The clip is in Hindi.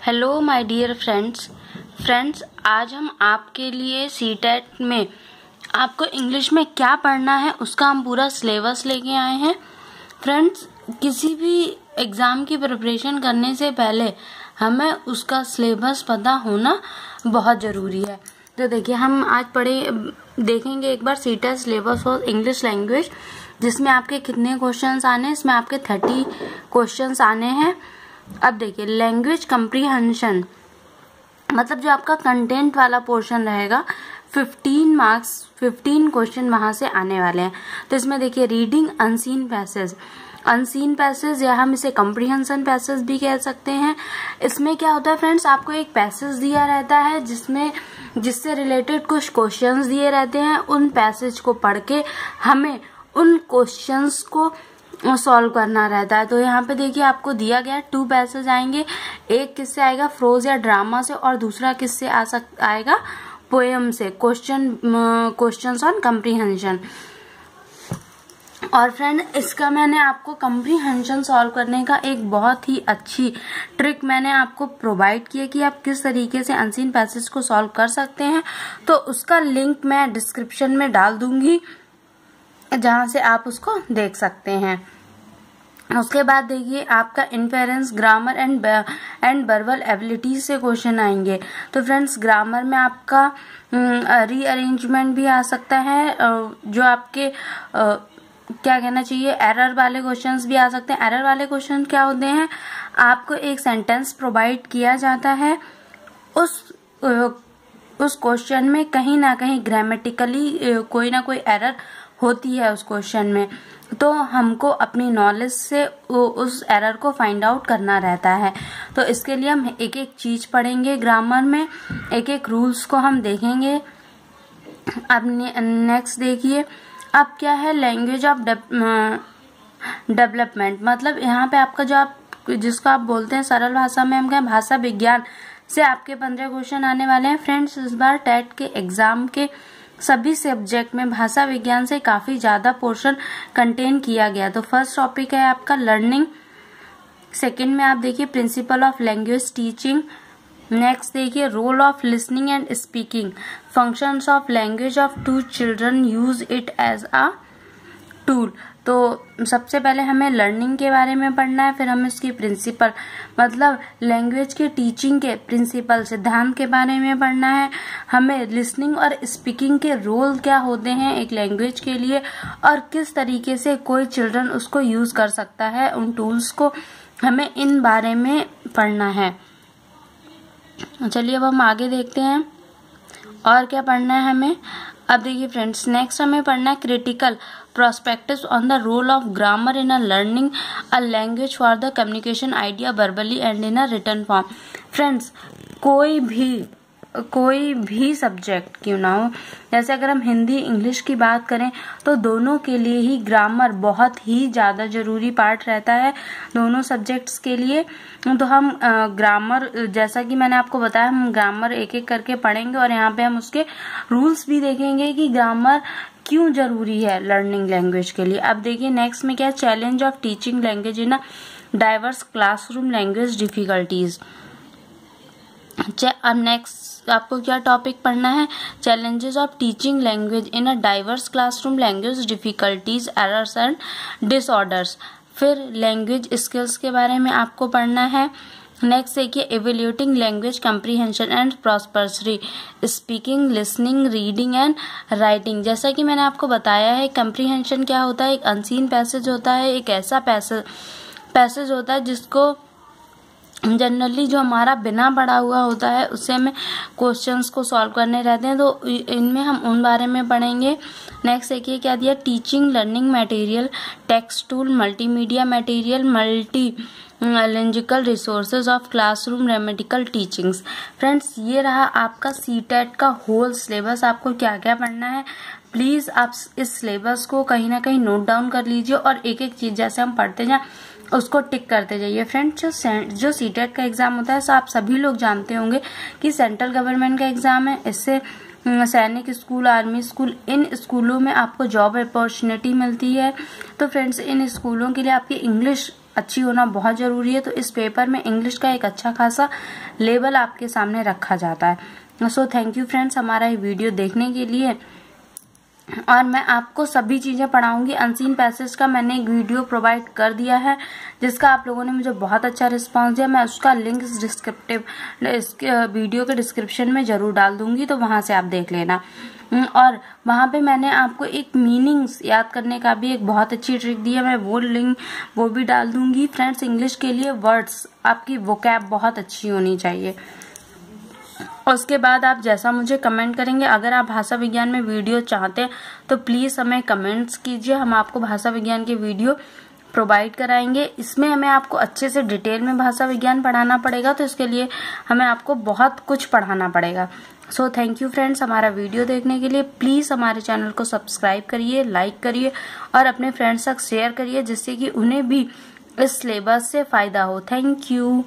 Hello my dear friends friends आज हम आपके लिए सी टेट में आपको इंग्लिश में क्या पढ़ना है, उसका हम पूरा सिलेबस लेके आए हैं। फ्रेंड्स किसी भी एग्ज़ाम की प्रिपरेशन करने से पहले हमें उसका सिलेबस पता होना बहुत ज़रूरी है। तो देखिए, हम आज पढ़े, देखेंगे एक बार C TET syllabus for English language जिसमें आपके कितने क्वेश्चंस आने हैं, इसमें आपके थर्टी क्वेश्चंस आने हैं। अब देखिए लैंग्वेज कंप्रीहेंशन मतलब जो आपका कंटेंट वाला पोर्शन रहेगा 15 मार्क्स 15 क्वेश्चन वहाँ से आने वाले हैं। तो इसमें देखिए reading unseen passage unseen passage या हम इसे कंप्रीहेंशन पैसेज भी कह सकते हैं। इसमें क्या होता है फ्रेंड्स आपको एक पैसेज दिया रहता है, जिसमें, जिससे रिलेटेड कुछ क्वेश्चंस दिए रहते हैं। उन पैसेज को पढ़ के हमें उन क्वेश्चंस को सॉल्व करना रहता है। तो यहाँ पे देखिए, आपको दिया गया टू पैसेज आएँगे एक किससे आएगा? फ्रोज या ड्रामा से, और दूसरा किससे आ सक, आएगा? पोएम से। क्वेश्चन क्वेश्चन ऑन कंप्रीहेंशन और फ्रेंड इसका मैंने आपको कंप्रीहेंशन सॉल्व करने का एक बहुत ही अच्छी ट्रिक मैंने आपको प्रोवाइड किया कि आप किस तरीके से अनसीन पैसेज को सॉल्व कर सकते हैं। तो उसका लिंक मैं डिस्क्रिप्शन में डाल दूँगी। जहाँ से आप उसको देख सकते हैं। उसके बाद देखिए, आपका inference grammar and and verbal abilities से क्वेश्चन आएँगे। तो फ्रेंड्स ग्रामर में आपका रीअरेंजमेंट भी आ सकता है जो आपके क्या कहना चाहिए एरर वाले क्वेश्चंस भी आ सकते हैं। एरर वाले क्वेश्चन क्या होते हैं? आपको एक सेंटेंस प्रोवाइड किया जाता है। उस उस क्वेश्चन में कहीं ना कहीं ग्रामेटिकली कोई ना कोई एरर होती है उस क्वेश्चन में तो हमको अपनी नॉलेज से उस एरर को फाइंड आउट करना रहता है। तो इसके लिए हम एक एक चीज़ पढ़ेंगे ग्रामर में एक एक रूल्स को हम देखेंगे। अब नेक्स्ट देखिए, अब क्या है लैंग्वेज ऑफ़ डेवलपमेंट मतलब यहाँ पे आपका जो आप, जिसको आप बोलते हैं सरल भाषा में, हम क्या भाषा विज्ञान से आपके पंद्रह क्वेश्चन आने वाले हैं। फ्रेंड्स इस बार टेट के एग्ज़ाम के सभी सब्जेक्ट में भाषा विज्ञान से काफ़ी ज़्यादा पोर्शन कंटेन किया गया। तो फ़र्स्ट टॉपिक है आपका लर्निंग। सेकेंड में आप देखिए principle of language teaching. Next देखिए role of listening and speaking. Functions of language of to children use it as a tool तो सबसे पहले हमें लर्निंग के बारे में पढ़ना है, फिर हमें उसकी प्रिंसिपल मतलब लैंग्वेज के टीचिंग के प्रिंसिपल सिद्धांत के बारे में पढ़ना है। हमें लिसनिंग और स्पीकिंग के रोल क्या होते हैं एक लैंग्वेज के लिए, और किस तरीके से कोई चिल्ड्रन उसको यूज़ कर सकता है, उन टूल्स को हमें इन बारे में पढ़ना है। चलिए अब हम आगे देखते हैं, और क्या पढ़ना है हमें? अब देखिए फ्रेंड्स नेक्स्ट हमें पढ़ना है critical prospective on the role of grammar in a learning a language for the communication idea verbally and in a written form friends कोई भी कोई भी सब्जेक्ट क्यों ना हो। जैसे अगर हम हिंदी इंग्लिश की बात करें तो दोनों के लिए ही ग्रामर बहुत ही ज़्यादा ज़रूरी पार्ट रहता है दोनों सब्जेक्ट्स के लिए। तो हम ग्रामर जैसा कि मैंने आपको बताया, हम ग्रामर एक एक करके पढ़ेंगे और यहाँ पे हम उसके रूल्स भी देखेंगे कि ग्रामर क्यों ज़रूरी है लर्निंग लैंग्वेज के लिए। अब देखिए नेक्स्ट में क्या challenge of teaching language in a diverse classroom language difficulties अब नेक्स्ट आपको क्या टॉपिक पढ़ना है? Challenges of teaching language in a diverse classroom language difficulties errors and disorders फिर लैंग्वेज स्किल्स के बारे में आपको पढ़ना है। नेक्स्ट देखिए evaluating language comprehension and प्रॉस्पर्सरी speaking listening reading and writing जैसा कि मैंने आपको बताया है कम्प्रीहेंशन क्या होता है? एक अनसीन पैसेज होता है, एक ऐसा पैसेज पैसेज होता है जिसको जनरली जो हमारा बिना पढ़ा हुआ होता है उससे हमें क्वेश्चंस को सॉल्व करने रहते हैं। तो इनमें हम उन बारे में पढ़ेंगे। नेक्स्ट देखिए, क्या दिया? Teaching learning material text tool multimedia material multilingual resources of classroom remedial teachings friends ये रहा आपका सी टेट का होल सिलेबस आपको क्या क्या पढ़ना है? प्लीज़ आप इस सिलेबस को कहीं ना कहीं नोट डाउन कर लीजिए और एक एक चीज़ जैसे हम पढ़ते जाए। उसको टिक करते जाइए। फ्रेंड्स जो जो सी टेट का एग्ज़ाम होता है सो आप सभी लोग जानते होंगे कि सेंट्रल गवर्नमेंट का एग्ज़ाम है। इससे सैनिक स्कूल आर्मी स्कूल इन स्कूलों में आपको जॉब अपॉर्चुनिटी मिलती है। तो फ्रेंड्स इन स्कूलों के लिए आपकी इंग्लिश अच्छी होना बहुत ज़रूरी है। तो इस पेपर में इंग्लिश का एक अच्छा खासा लेवल आपके सामने रखा जाता है। सो थैंक यू फ्रेंड्स हमारा ये वीडियो देखने के लिए। और मैं आपको सभी चीज़ें पढ़ाऊँगी। अनसीन पैसेज का मैंने एक वीडियो प्रोवाइड कर दिया है, जिसका आप लोगों ने मुझे बहुत अच्छा रिस्पांस दिया। मैं उसका लिंक डिस्क्रिप्टिव इस वीडियो के डिस्क्रिप्शन में ज़रूर डाल दूँगी तो वहाँ से आप देख लेना। और वहाँ पे मैंने आपको एक मीनिंग्स याद करने का भी एक बहुत अच्छी ट्रिक दी है। मैं वो लिंक वो भी डाल दूँगी। फ्रेंड्स इंग्लिश के लिए वर्ड्स आपकी वो बहुत अच्छी होनी चाहिए। उसके बाद आप जैसा मुझे कमेंट करेंगे, अगर आप भाषा विज्ञान में वीडियो चाहते हैं तो प्लीज़ हमें कमेंट्स कीजिए, हम आपको भाषा विज्ञान के वीडियो प्रोवाइड कराएँगे। इसमें हमें आपको अच्छे से डिटेल में भाषा विज्ञान पढ़ाना पड़ेगा तो इसके लिए हमें आपको बहुत कुछ पढ़ाना पड़ेगा। सो थैंक यू फ्रेंड्स हमारा वीडियो देखने के लिए। प्लीज़ हमारे चैनल को सब्सक्राइब करिए लाइक करिए, और अपने फ्रेंड्स तक शेयर करिए, जिससे कि उन्हें भी इस सिलेबस से फ़ायदा हो। Thank you